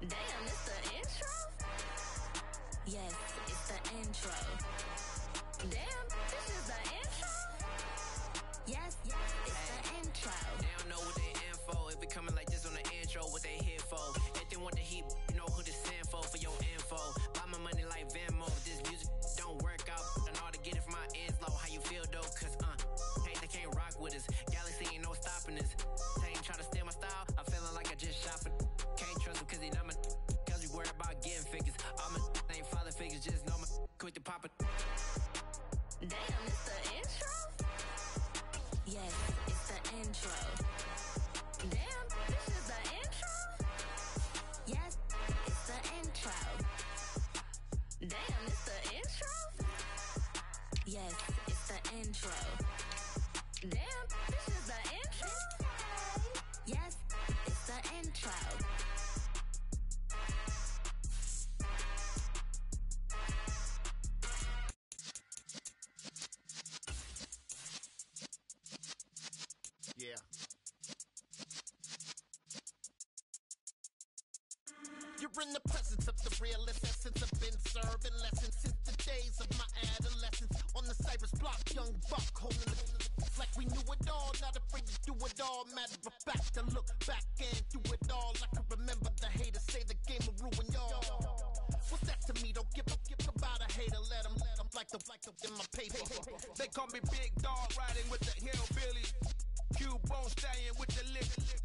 Damn, it's the intro? Yes, it's the intro. Damn, this is the intro? Yes, yes, it's the intro. They don't know what they in for. If we coming like this on the intro, what they here for? If they want the heat, you know who to send for for your info. Buy my money like Venmo. This music don't work out, know how to get it from my ends low. How you feel though? Cause uh, hey, they can't rock with us. Galaxy ain't no stopping us. They not my. Cause we worried about getting figures. All my ain't father figures, just know my. Quit the pop. Damn, it's the intro? Yes, it's the intro. Damn, this is the intro? Yes, it's the intro. Damn, it's the intro? Yes, it's the intro. You're in the presence of the realest essence. I've been serving lessons since the days of my adolescence. On the Cypress block, young buck holding the like we knew it all, not afraid to do it all. Matter of fact, I look back and do it all. I can remember the haters say the game will ruin y'all. What's that to me? Don't give a give about a hater. Let them, let them like the like the in my paper. They call me Big Dog riding with the hillbilly. Cubone stallion with the lick.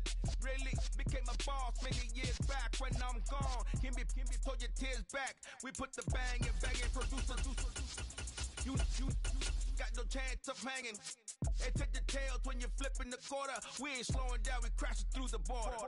Really became a boss many years back when I'm gone. Can be, can be, throw your tears back. We put the bang and bang and producer. You, you, got no chance of hanging. They take the tails when you're flipping the quarter. We ain't slowing down, we crashing through the border.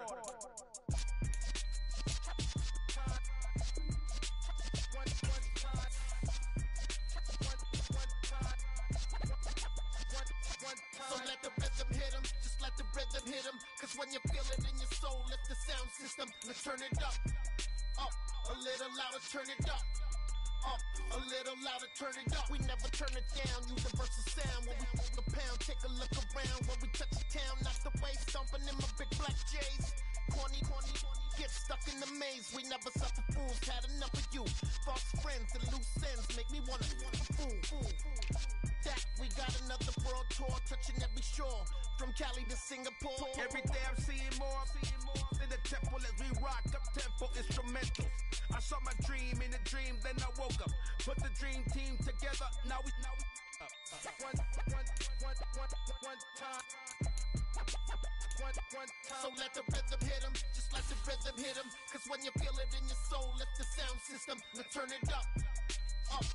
Turn it up. Up, a little louder, turn it up. Up, a little louder, turn it up. We never turn it down, universal sound. When we move the pound, take a look around. When we touch the town, not the way, stomping in my big black J's. Corny, corny, get stuck in the maze. We never suffer fools, had enough of you. False friends and loose ends make me wanna fool. That we got another world tour, touching every shore. From Cali to Singapore. Every day I'm seeing more, seeing more in the temple as we rock up tempo instrumentals. I saw my dream in a dream, then I woke up. Put the dream team together, now we now we uh, uh, up. One, one, one, one, one time. So let the rhythm hit 'em, just let the rhythm hit 'em. Cause when you feel it in your soul, lift the sound system, now turn it up. Up,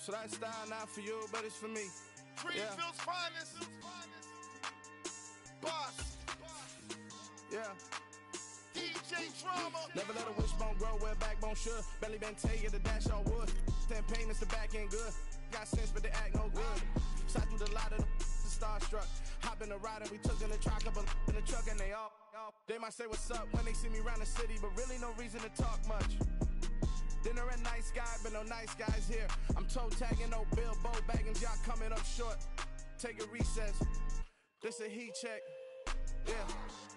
So that style not for you, but it's for me. Greenfield's finest. Boss. Yeah. DJ Drama. Never let a wishbone grow where backbone should. Belly been taking the dash on wood. Ten pain is the back end good. Got sense, but they act no good. Shot through the lot of the starstruck. Hop in the ride and we took in the truck, couple in the truck, and they all, all. They might say what's up when they see me around the city, but really no reason to talk much. Dinner and nice guy, but no nice guys here. I'm toe tagging, no Bilbo Baggins, y'all coming up short. Take a recess. This a heat check. Yeah.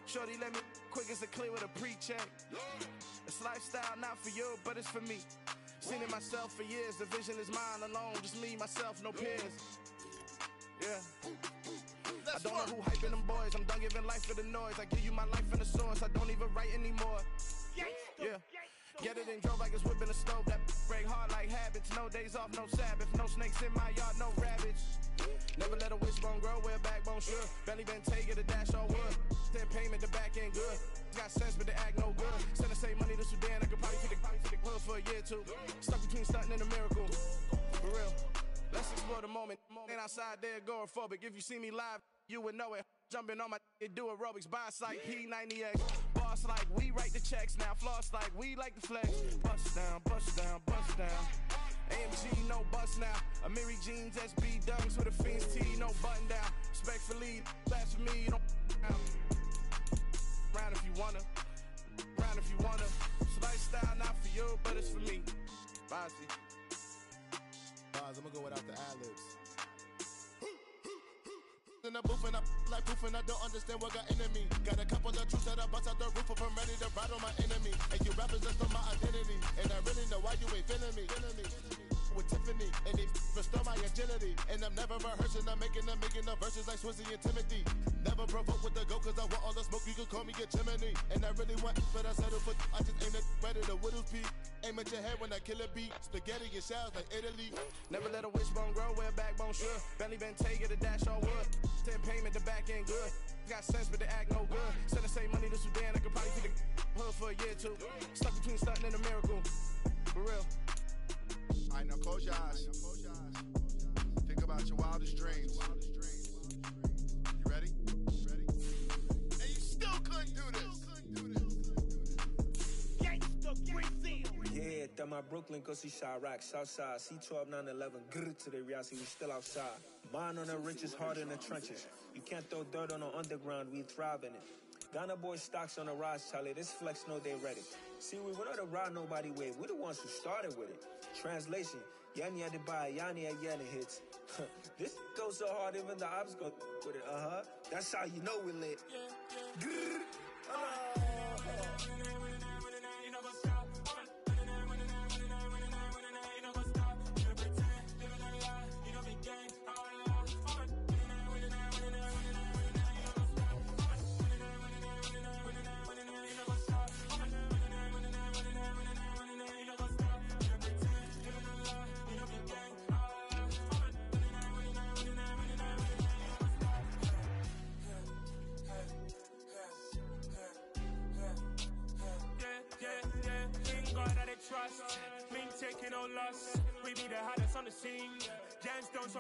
Shorty, let me quick as a clear with a pre-check. It's lifestyle, not for you, but it's for me. Seen it myself for years. The vision is mine alone. Just me, myself, no peers. Yeah. I don't know who hyping them boys. I'm done giving life for the noise. I give you my life in the source. I don't even write anymore. Get it and drove like it's whipping a stove. That break hard like habits. No days off, no Sabbath. No snakes in my yard, no rabbits. Never let a wishbone grow where backbone should. Belly been taking a dash on wood. Then payment, the back end good. Got sense, but they act no good. Send the same money to Sudan. I could probably take the, probably take the hood for a year or two. Stuck between stunting and a miracle. For real. Let's explore the moment. Ain't outside there agoraphobic. If you see me live, you would know it. Jumping on my do aerobics, boss like P90X. Boss like we write the checks now. Floss like we like the flex. Bust down, bust down, bust down. AMG, no bust now. Amiri jeans, SB dunks with a fiend's tee, no button down. Respectfully, last for me, you don't round. If you wanna, round if you wanna. It's lifestyle not for you, but it's for me. Bossy. Bars, I'm gonna go without the ad libs. In the booth and I like proof and I don't understand what got into me. Got a couple of truths that I bust out the roof if I'm ready to ride on my enemy. And you rappers just know my identity. And I really know why you ain't feeling me. With Tiffany, and they restore my agility. And I'm never rehearsing, I'm making them making the verses like Swizzy and Timothy. Never provoke with the go, cause I want all the smoke, you can call me a chimney. And I really want, but I settle for, I just aim it ready to Whittles peak. Aim at your head when I kill a beat. Spaghetti and shells like Italy. Never let a wishbone grow where a backbone should. Belly been take it a dash on wood. Ten payment, the back end good. Got sense, but the act no good. Send the same money to Sudan, I could probably see the hood for a year or two. Stuck between stunting and a miracle. For real. All right, now close your eyes. Think about your wildest dreams. You ready? Ready? And you still couldn't do this. Yeah, that my Brooklyn, go see Chirac, Southside, C12, 911, grr to the reality, we still outside. Mine on the richest, heart in the trenches. You can't throw dirt on the underground, we thrive in it. Ghana boy stocks on the rise, Charlie. This flex know they ready. See, we were not the ride nobody with. We the ones who started with it. Translation: Yanni had to buy Yanni at Yanni hits. this goes so hard, even the ops go with it. Uh huh. That's how you know we lit. Grrr. Ah.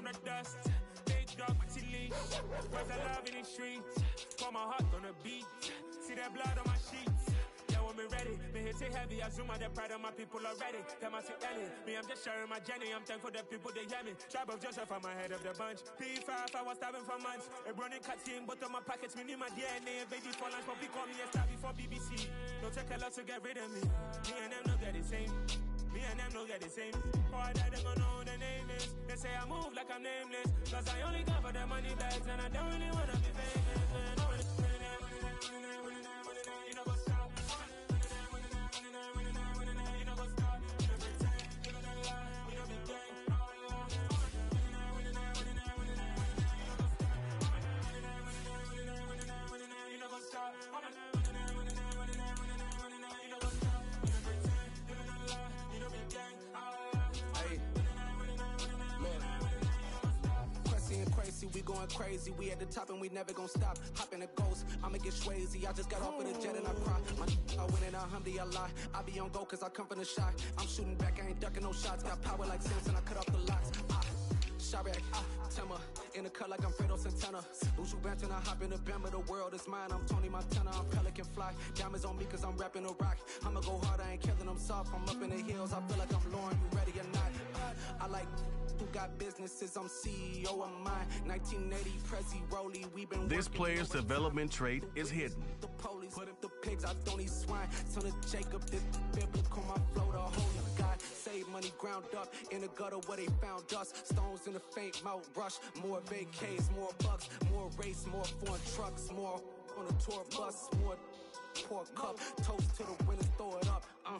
From the dust. Big dog with leash. Where's the love in the streets? Pour my heart on the beat. See that blood on my sheets. Yeah, when me ready, me hit it heavy. I zoom out the pride of my people already. Them I see Ellie. Me, I'm just sharing my journey. I'm thankful that people they hear me. Tribe of Joseph, I'm ahead of the bunch. P5, I was starving for months. A running cut team, but on my pockets, me need my DNA. Baby for lunch, but call me a star before BBC. Don't take a lot to get rid of me. Me and them no get the same. Me and them don't get the same. Boy, that they gonna know who the name is. They say I move like I'm nameless. Cause I only for the money bags and I don't really wanna be famous. Going crazy. We at the top and we never gonna stop. Hop in a ghost, I'ma get swayzy. I just got off of the jet and I cry. My I win in a Humvee, I lie. I be on go cause I come from the shot. I'm shooting back, I ain't ducking no shots. Got power like Simpson, I cut off the locks. Ah. Chirac, ah, Tema, in the cut like I'm Fredo Santana. Buju Banton, I hop in the Bama, the world is mine. I'm Tony Montana, I'm Pelican Fly. Diamonds on me cause I'm rapping a rock. I'ma go hard, I ain't killing them soft. I'm up in the hills, I feel like I'm Lauren, you ready or not? I like who got businesses, I'm CEO of mine. 1980 Prezi Rolly, we been This player's development trait is hidden. The police, put up the pigs, I don't eat swine. Son of Jacob, this biblical, my flow, the holy God. Save money ground up in the gutter where they found us. Stones in the faint mouth rush. More vacays, more bucks, more race, more foreign trucks, more on a tour bus, more poor cup. Toast to the winners, throw it up. Uh.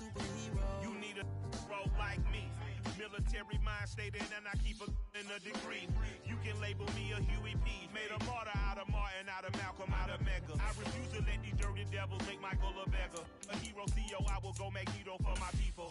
superhero. You need a bro like me. Military mind stated, and I keep a in a degree. You can label me a Huey P. Made a martyr out of Martin, out of Malcolm, out of Medgar. I refuse to let these dirty devils make Michael a beggar. A hero CEO, I will go Magneto for my people.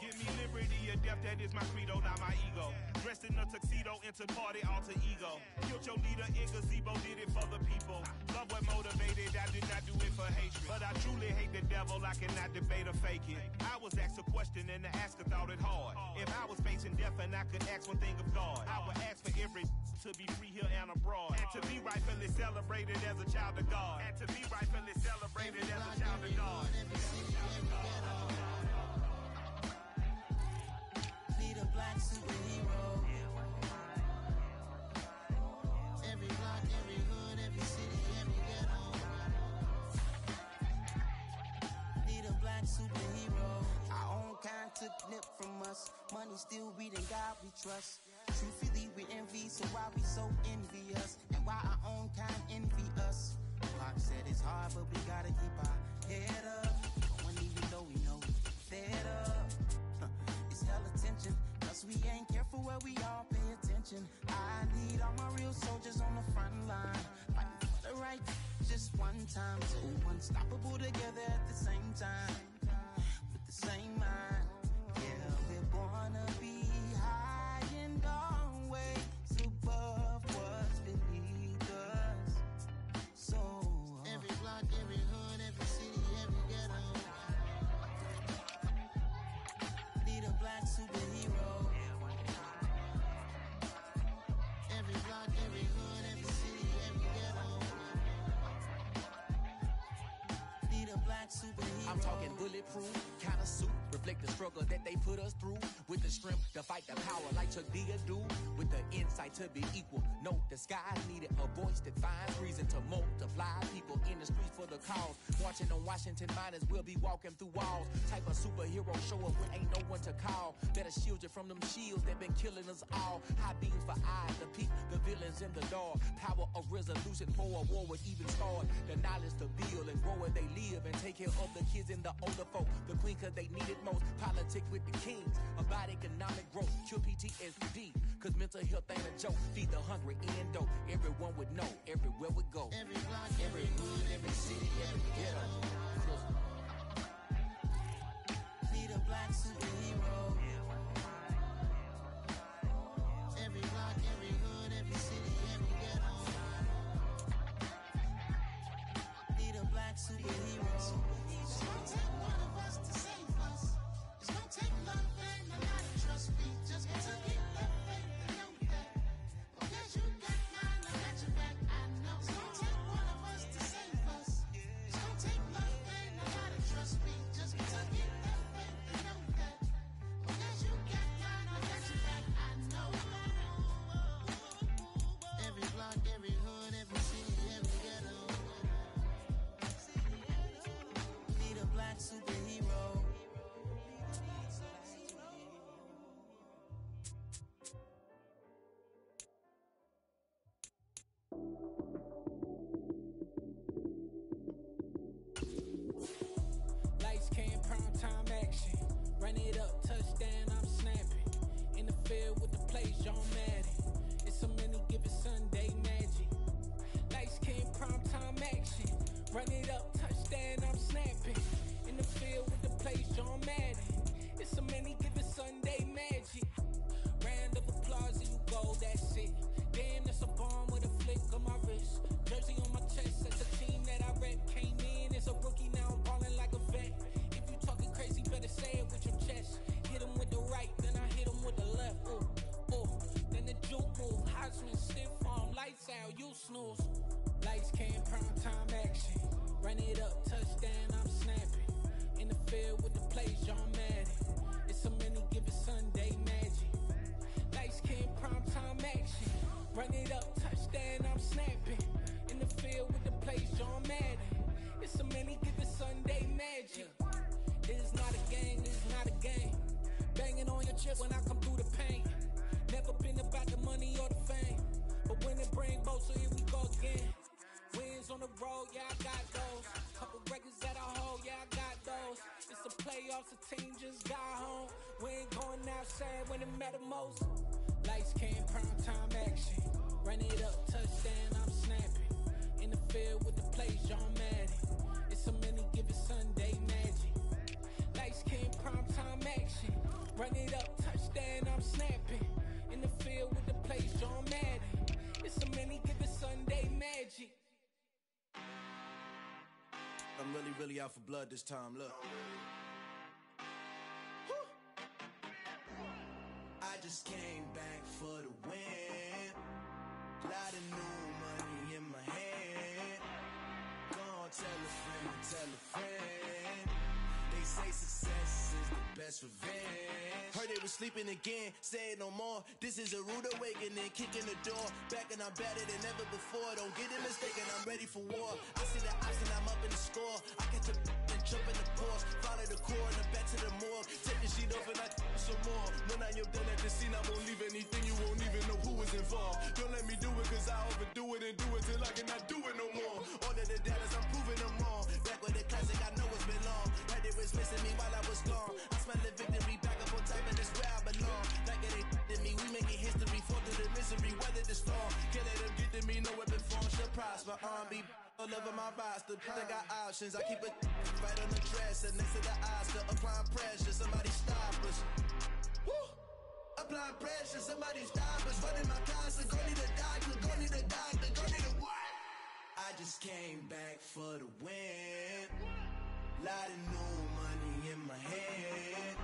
Death, that is my credo, not my ego. Dressed in a tuxedo, into party, alter ego. Killed your leader, in gazebo, did it for the people. Love what motivated, I did not do it for hatred. But I truly hate the devil, I cannot debate or fake it. I was asked a question and the asker thought it hard. If I was facing death and I could ask one thing of God, I would ask for every to be free here and abroad. And to be rightfully celebrated as a child of God. And to be rightfully celebrated as a child of God. Superhero. Every block, every hood, every city, every ghetto. Need a black superhero. Our own kind took nip from us. Money still reading God we trust. Truthfully, we envy, so why we so envious? And why our own kind envy us? Pac said it's hard, but we gotta keep our head up. Where we all pay attention. I need all my real soldiers on the front line. Fighting for the right just one time. So unstoppable together at the same time. With the same mind. Yeah, we're born to be bulletproof, kind of suit, reflect the struggle that they put us through. With the strength to fight the power like Chuck D do. With the insight to be equal. Note the skies needed a voice that finds reason to multiply. People in the streets for the cause. Marching on Washington, might as well be walking through walls. Type of superhero show up when ain't no one to call. Better shield you from them shields that been killing us all. High beams for eyes the villains in the dark. Power of resolution for a war would even start. The knowledge to build and grow where they live and take care of the kids and the older folk. The queen cause they need it most. Politic with the kings. About economic growth. Cure PTSD. Cause mental health ain't a joke. Feed the hungry and dope. Everyone would know. Everywhere we go. Every block, Every hood, every city, every ghetto. Need a black superhero. Run it up, touchdown, I'm snapping. In the field with the plays, John Madden. It's a many given Sunday magic. Lights came prime time action. Run it up, touchdown, I'm snapping. In the field with the plays, John Madden. It's a many Sunday snooze. Lights came prime time action. Run it up, touchdown, I'm snapping. In the field with the plays, John Madden. It's a many given Sunday magic. Lights came prime time action. Run it up, touchdown, I'm snapping. In the field with the plays, John Madden. It's a many given Sunday magic. Is not a game, is not a game. Banging on your chest when I come through the pain. Never been about the money or the fame. But when it bring both, so here we go again. Wins on the road, yeah, I got those. Couple records that I hold, yeah, I got those. It's a playoffs, the team just got home. We ain't going outside when it matter most. Lights came, prime time action. Run it up, touchdown, I'm snapping. In the field with the plays, John Madden. It's a many given Sunday magic. Lights came, prime time action. Run it up, touchdown, I'm snapping. In the field with the plays, John Madden. It's a many given Sunday magic. I'm really, really out for blood this time. Look. I just came back for the win. Lot of new money in my hand. Go on, tell a friend, tell a friend. They say success is the best revenge. Heard they was sleeping again, say it no more. This is a rude awakening, kicking the door. Back and I'm better than ever before. Don't get it mistaken, I'm ready for war. I see the option, I'm up in the score. I catch a jump in the pause. Follow the core and back to the morgue. Take the sheet off and I some more. When I am done at the scene, I won't leave anything. You won't even know who was involved. Don't let me do it, cause I overdo it and do it till I cannot do it no more. All of the doubters, I'm proving them wrong. Back with the classic, I know it's been long. Heard it was missing me while I was gone. I smell the victory back up on time, and that's where I belong. Like it ain't me, we making history. Fall through the misery, weather the storm. Can't let them get to me, no weapon form should prosper. R&B all over my roster. I got options, I keep it right on the dresser. Next to the Oscar, applying pressure. Somebody stop us. Woo! Applying pressure, somebody stop us. Running my concert, go need a doctor, go need a doctor, go need a what? I just came back for the win. Lot of new money in my hand.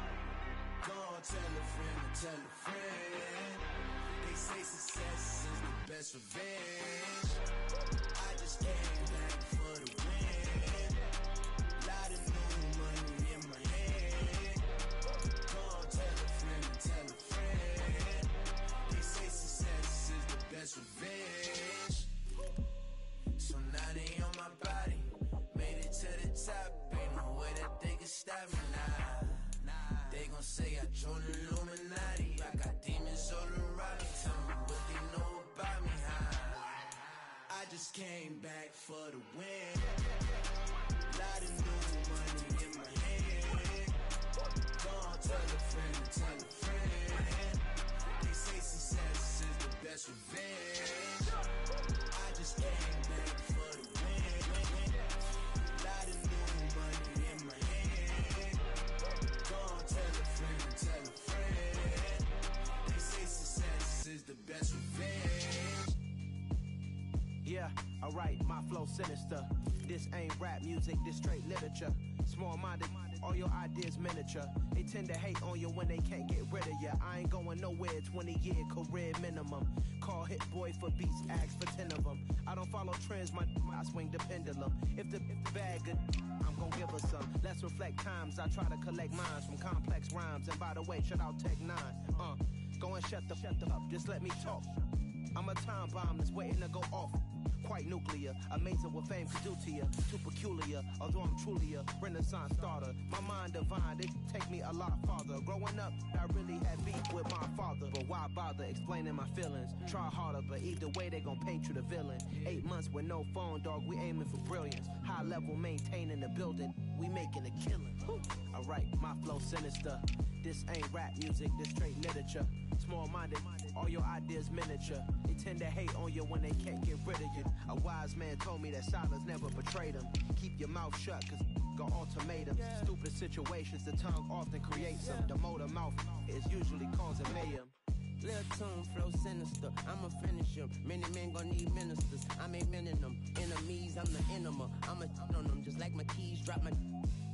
Go on, tell a friend, tell a friend. They say success is the best revenge. I just came back for the win. Lot of new money in my hand. Go tell a friend, tell a friend. They say success is the best revenge. So now they on my body. Made it to the top. Ain't no way that they can stop me now. They gon' say I joined the Illuminati. I got demons all around just came back for the win. Lot of new money in my hand. Alright, my flow sinister. This ain't rap music, this straight literature. Small minded, all your ideas miniature. They tend to hate on you when they can't get rid of you. I ain't going nowhere, 20 year career minimum. Call Hit Boy for beats, ask for 10 of them. I don't follow trends, my I swing the pendulum. If the, if the bag good, I'm gonna give her some. Let's reflect times, I try to collect minds from complex rhymes. And by the way, shut out Tech N9ne. Uh, go and shut the, shut the up, just let me talk. I'm a time bomb that's waiting to go off. Quite nuclear, amazing what fame can do to you. Too peculiar, although I'm truly a renaissance starter. My mind divine, it take me a lot farther. Growing up, I really had beef with my father. But why bother explaining my feelings? Try harder, but either way, they gon' paint you the villain. Eight months with no phone, dog, we aiming for brilliance. High level maintaining the building, we making a killing. Alright, my flow sinister. This ain't rap music, this straight literature. Small minded, all your ideas miniature. They tend to hate on you when they can't get rid of you. A wise man told me that silence never betrayed him. Keep your mouth shut, cause got ultimatums. Stupid situations, the tongue often creates them. The motor mouth is usually causing mayhem. Lil tune, flow sinister. I'ma finish him. Many men gon' need ministers. I'm a men in them. Enemies, I'm the enema. I'ma on them just like my keys. Drop my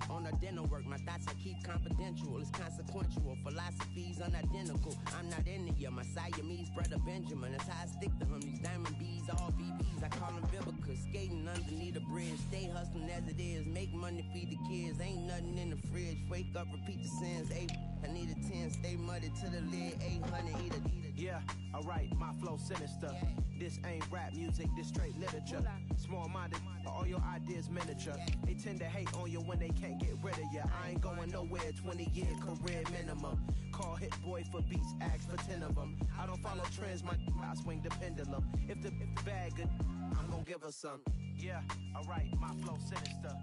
on the dinner work. My thoughts I keep confidential. It's consequential. Philosophies unidentical. I'm not in the My Siamese brother Benjamin. That's how I stick to him. These diamond bees, all BBs. I call them biblical. Skating underneath a bridge. Stay hustling as it is. Make money, feed the kids. Ain't nothing in the fridge. Wake up, repeat the sins. Eight. I need a 10. Stay muddy to the lid. 800. Eat eat a. Yeah, alright, my flow sinister. This ain't rap music, this straight literature. Small minded, all your ideas miniature. They tend to hate on you when they can't get rid of you. I ain't going nowhere, 20 year career minimum. Call Hit Boy for beats, ask for 10 of them. I don't follow trends, my I swing the pendulum. If the, if the bag good, I'm gonna give her some. Yeah, alright, my flow sinister.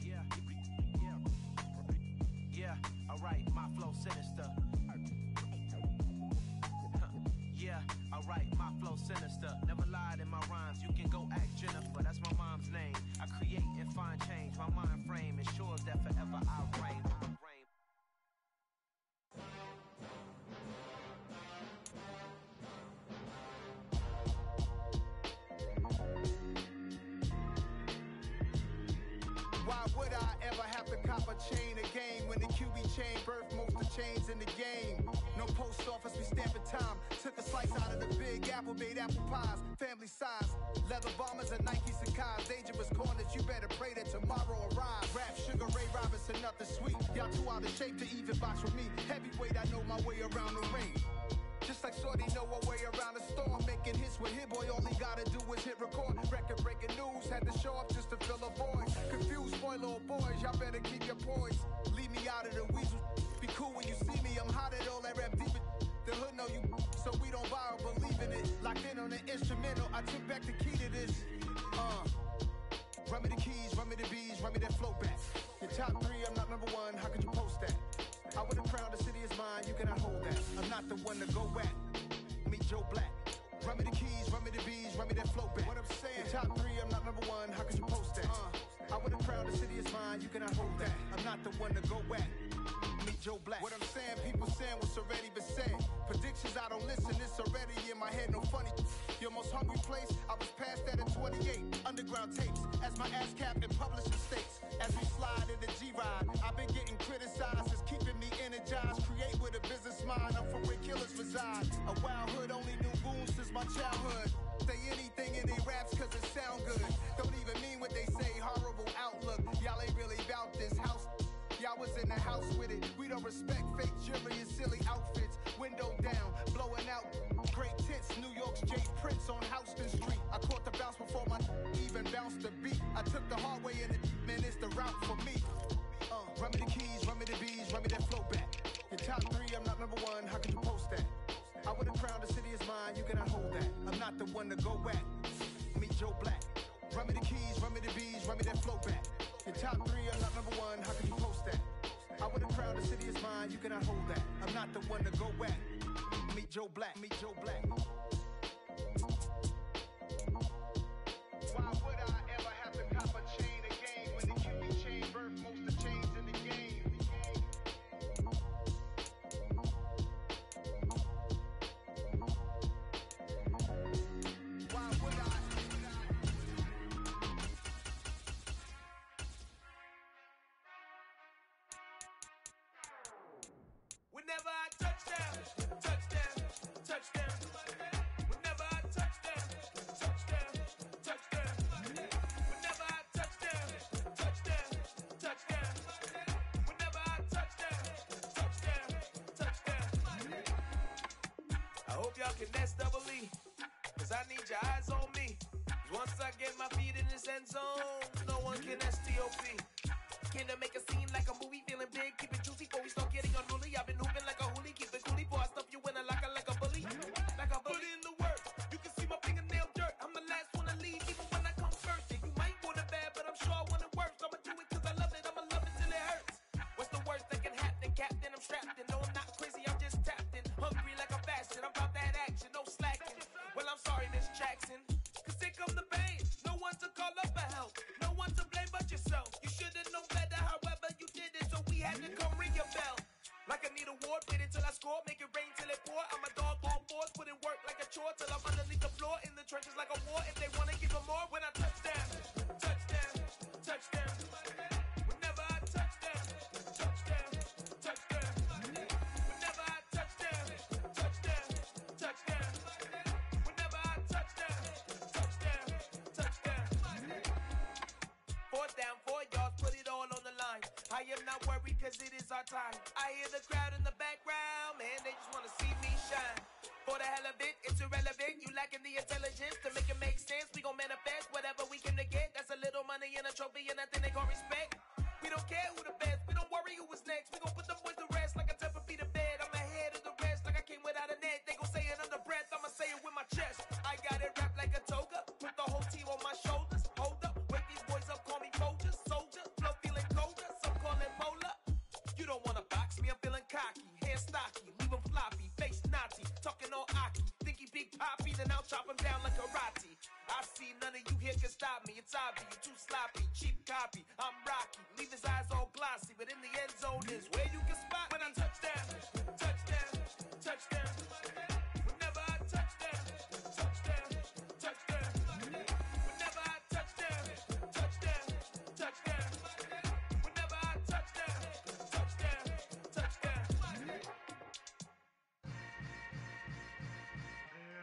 Yeah, yeah. All right, my flow sinister. Never lied in my rhymes. You can go ask Jennifer, that's my mom's name. I create and find change. My mind frame ensures that forever I reign. Why would I ever have to cop a chain a game when the QB chain birthed most of chains in the game? No post office, we stamp stamping time. Took apple, made apple pies, family size. Leather bombers and Nike Sacai's, dangerous corners. You better pray that tomorrow arrives. Rap sugar Ray Robinson, nothing sweet. Y'all too out of shape to even box with me. Heavyweight, I know my way around the ring. Just like Shorty know her way around the storm, making hits with Hit Boy. All he gotta do is hit record. Record breaking news, had to show up just to fill a void. Confused boy, little boys, y'all better keep your poise. Leave me out of the weasel. Be cool when you see me, I'm hot at all that rap deep. The hood know you, so we don't borrow, believe in it. Locked in on the instrumental, I took back the key to this. Uh, run me the keys, run me the bees, run me that flow back. Your top three, I'm not number one, how could you post that? I would have crowned the city is mine, you cannot hold that. I'm not the one to go at. Meet Joe Black. Run me the keys, run me the bees, run me that flow back. What I'm saying, Your top three, I'm not number one, how could you post that? Uh, I would have crowned the city is mine, you cannot hold that. I'm not the one to go at. Meet Joe Black. What I'm saying, people saying what's already been said. Predictions, I don't listen, it's already in my head, no funny. Your most hungry place, I was past that in 28. Underground tapes, as my ass cap in publishing states. As we slide in the G-Ride, I've been getting criticized, it's keeping me energized. Create with a business mind, I'm from where killers reside. A wild hood, only knew goons since my childhood. Say anything in they raps cause it sound good. Don't even mean what they say, horrible outlook. Y'all ain't really about this house. Y'all was in the house with it. We don't respect fake jewelry and silly outfits. Window down, blowing out great tits. New York's Jay Prince on Houston Street. I caught the bounce before my even bounced the beat. I took the hard way in it, man, it's the route for me. Uh, run me the keys, run me the bees, run me that flow back. Your top three, I'm not number one, how could you post that? I would have crowned the city is mine, you cannot hold that. I'm not the one to go at. Meet Joe Black. Run me the keys, run me the bees, run me that flow back. Your top three, I'm not number one, how could you post? I would have crowned the city is mine, you cannot hold that. I'm not the one to go at. Meet Joe Black, meet Joe Black. Y'all can nest double E, cause I need your eyes on me. 'Cause Once I get my feet in this end zone, no one can STOP. Can I make a scene like a movie? I hear the crowd in the background, man, they just wanna see me shine. For the hell of it, it's irrelevant. You lacking the intelligence to make it make sense. We gon' manifest whatever we came to get. That's a little money and a trophy and nothing they call respect. We don't care who the best, we don't worry who was next. We gon'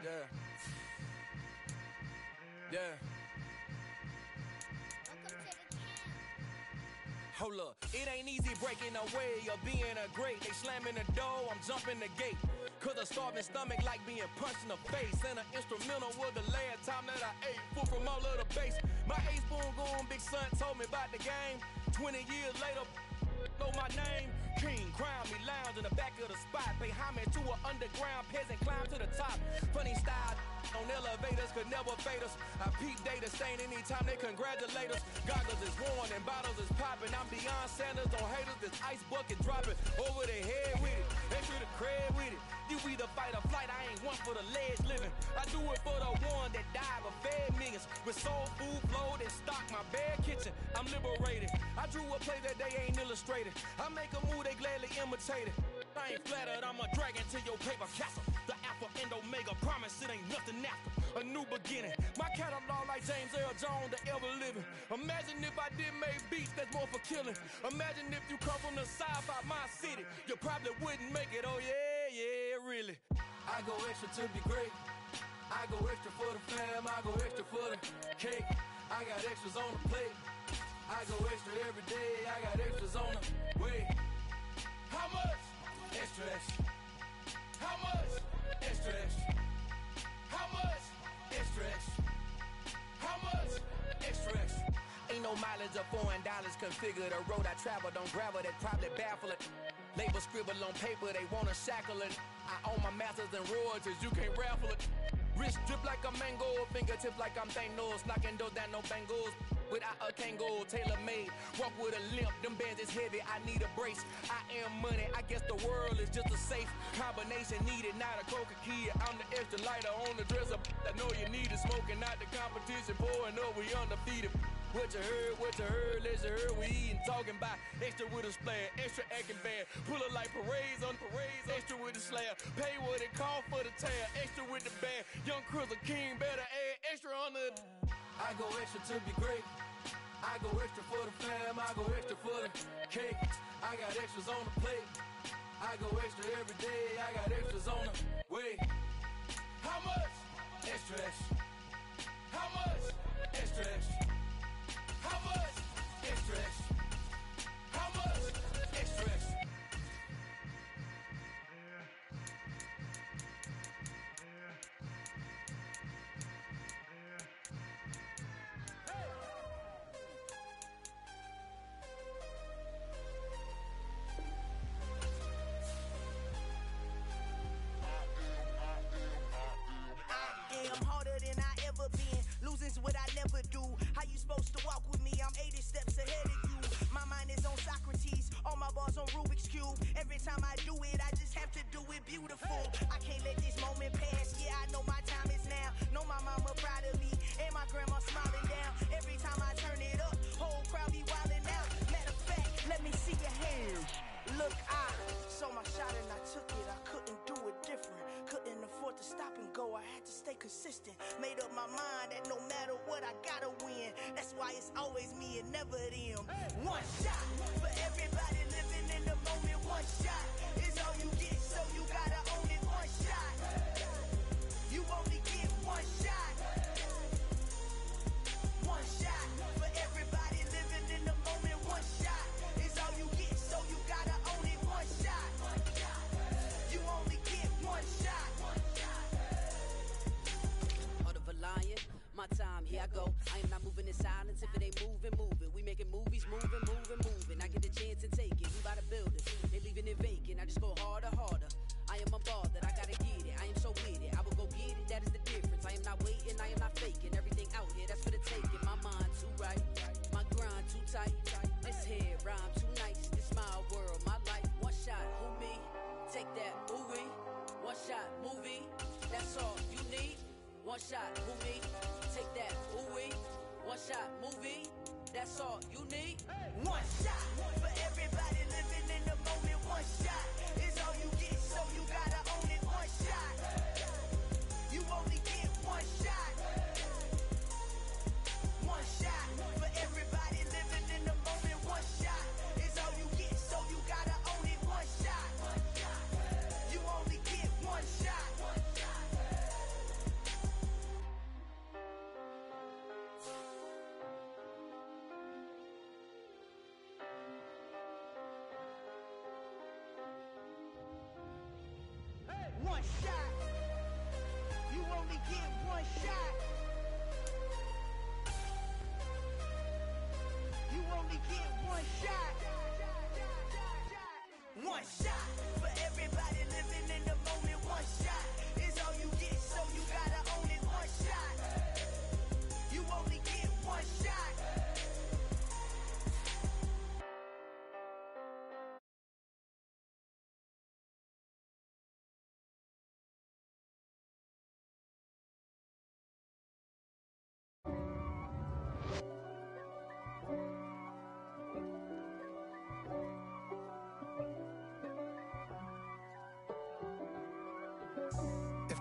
Yeah. Yeah. Hold up, it ain't easy breaking away or being a great. They slamming the door, I'm jumping the gate. Cause a starving stomach like being punched in the face. And an instrumental was the last time that I ate food from all of the base. My A spoon goon, big son told me about the game. 20 years later, know my name. King, crown me, lounge in the back of the spot. Pay homage to an underground peasant, climb to the top. Funny style on elevators could never fade us. I peep data stain anytime they congratulate us. Goggles is worn and bottles is popping. I'm Deion Sanders on haters. This ice bucket dropping over the head with it. Extra the cred with it. You either fight or flight. I ain't one for the ledge living. I do it for the one that died but fed millions. With soul food flowed and stock my bare kitchen. I'm liberated. I drew a play that they ain't illustrated. I make a move they gladly imitate it. I ain't flattered, I'm a dragon to your paper castle. The Alpha and Omega promise it ain't nothing after. A new beginning. My catalog like James Earl Jones, the ever living. Imagine if I did make beats that's more for killing. Imagine if you come from the south out my city. You probably wouldn't make it, oh yeah, yeah, really. I go extra to be great. I go extra for the fam, I go extra for the cake. I got extras on the plate. I go extra every day, I got extras on the way. Extra. How much? Extra. How much? Extra. How much? Extra. Ain't no mileage or foreign dollars configure the road I travel. Don't gravel that probably baffle it. Label scribble on paper, they wanna shackle it. I own my masters and royalties, you can't raffle it. Wrist drip like a mango, fingertips like I'm Thanos, knocking those down no bangles. Without a Kango, tailor made. Walk with a limp, them bands is heavy, I need a brace. I am money, I guess the world is just a safe combination needed, not a coca key. I'm the extra lighter on the dresser. I know you need it, smoking out the competition, pouring up, we undefeated. What you heard, what you heard, let's you heard, we eating, talking about extra with a splash, extra acting bad. Pull it like parades on parades, extra with the slab. Pay what it call for the tab, extra with the band. Young a king, better add extra on the. I go extra to be great. I go extra for the fam, I go extra for the cake. I got extras on the plate. I go extra every day, I got extras on the way. How much? Extra, extra. How much? Extra, extra. Consistent. Made up my mind that no matter what, I gotta win. That's why it's always me and never them. One shot for everybody living in the moment. One shot movies, moving, moving, moving. I get the chance and take it. We by the building. They leaving it vacant. I just go harder, harder. I am a ball that I gotta get it. I am so with it. I will go get it. That is the difference. I am not waiting. I am not faking. Everything out here, that's for the taking. My mind too right. My grind too tight. This head rhyme too nice. This my world, my life. One shot, who me? Take that, movie. One shot, movie. That's all you need. One shot, who me? Take that, wee. One shot, movie. That's all you need. One shot for everybody living in the moment. One shot is all you get, so you gotta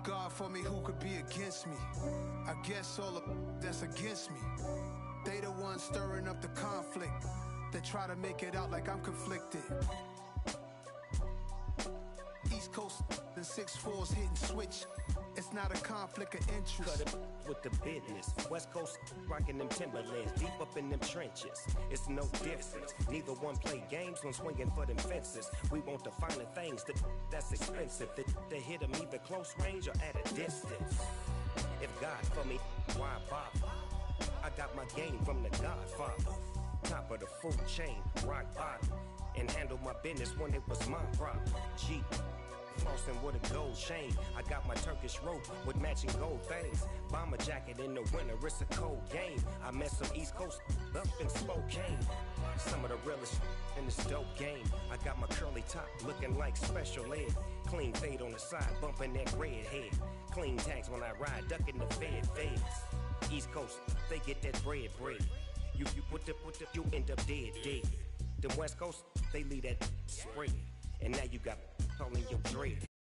God for me, who could be against me? I guess all of that's against me. They the ones stirring up the conflict. They try to make it out like I'm conflicted. East Coast the six fours hitting switch. It's not a conflict of interest. Cut it with the business. West Coast rocking them Timberlands, deep up in them trenches. It's no difference. Neither one play games when swinging for them fences. We want the finer things that that's expensive. That they hit them either close range or at a distance. If God for me, why bother? I got my game from the Godfather. Top of the food chain, rock bottom. And handle my business when it was my problem. G flossing with a gold chain. I got my Turkish rope with matching gold things. Bomber jacket in the winter, it's a cold game. I met some East Coast up in Spokane. Some of the realest in this dope game. I got my curly top looking like special ed. Clean fade on the side, bumping that red head. Clean tags when I ride, ducking the fed feds. East Coast, they get that bread bread. You you put the put the you end up dead dead. The West Coast, they leave that spread. And now you got in your dread.